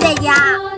在家。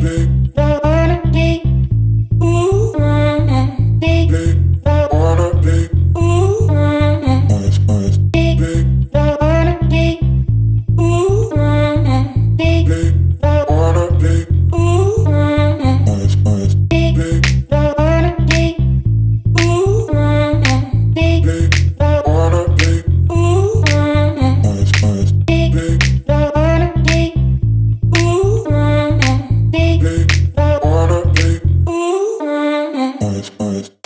baby. eyes, eyes.